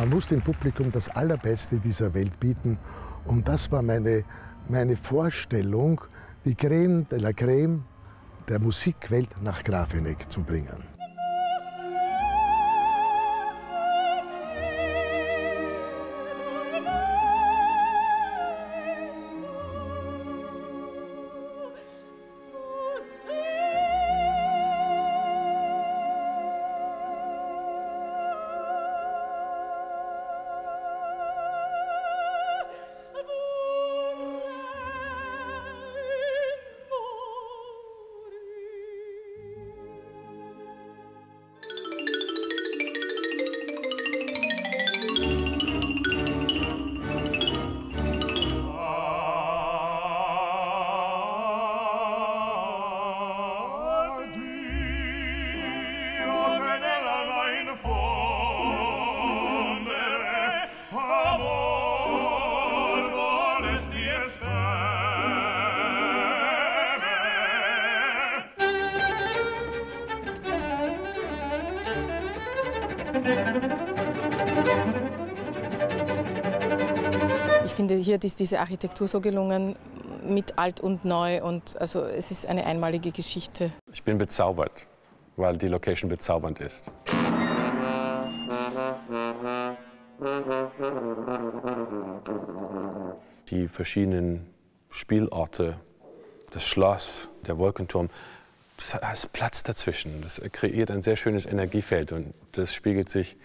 Man muss dem Publikum das Allerbeste dieser Welt bieten. Und das war meine, meine Vorstellung, die Creme de la Creme der Musikwelt nach Grafeneck zu bringen. Ich finde, hier ist diese Architektur so gelungen, mit alt und neu. Und also es ist eine einmalige Geschichte. Ich bin bezaubert, weil die Location bezaubernd ist. Die verschiedenen Spielorte, das Schloss, der Wolkenturm, es ist Platz dazwischen. Das kreiert ein sehr schönes Energiefeld und das spiegelt sich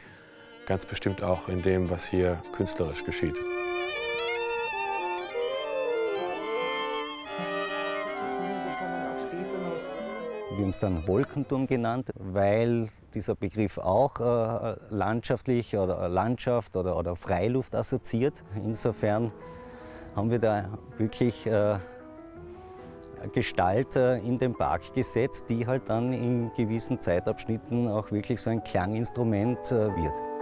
ganz bestimmt auch in dem, was hier künstlerisch geschieht. Wir haben es dann Wolkenturm genannt, weil dieser Begriff auch äh, landschaftlich oder Landschaft oder, oder, Freiluft assoziiert. Insofern haben wir da wirklich äh, Gestalt in den Park gesetzt, die halt dann in gewissen Zeitabschnitten auch wirklich so ein Klanginstrument äh, wird.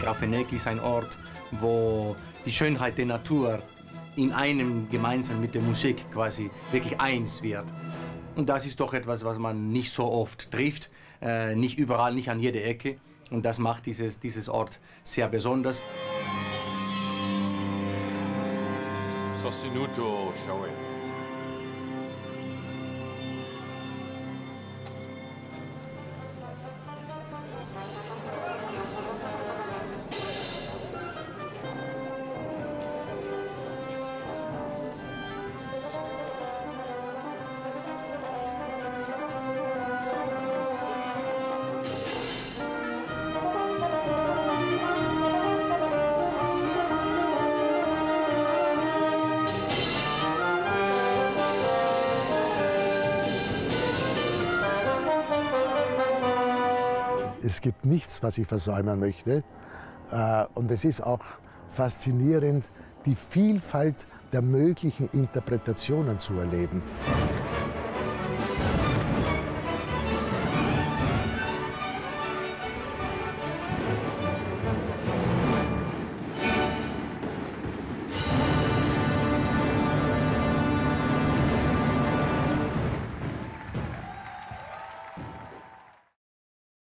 Grafeneck ist ein Ort, wo die Schönheit der Natur in einem gemeinsam mit der Musik quasi wirklich eins wird. Und das ist doch etwas, was man nicht so oft trifft, äh, nicht überall, nicht an jeder Ecke. Und das macht dieses, dieses Ort sehr besonders. Sostenuto, schau Es gibt nichts, was ich versäumen möchte. Äh, und es ist auch faszinierend, die Vielfalt der möglichen Interpretationen zu erleben.